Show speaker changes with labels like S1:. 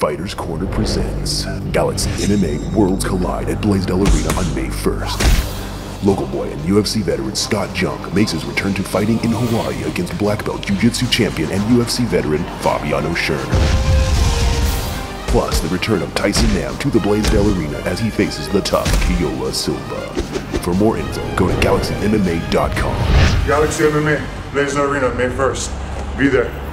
S1: Fighters Corner presents Galaxy MMA Worlds Collide at Blaisdell Arena on May 1st. Local boy and UFC veteran Scott Junk makes his return to fighting in Hawaii against black belt jiu-jitsu champion and UFC veteran Fabiano Scherner. Plus, the return of Tyson Nam to the Blaisdell Arena as he faces the tough Keola Silva. For more info, go to galaxymma.com.
S2: Galaxy MMA, Blaisdell Arena, May 1st. Be there.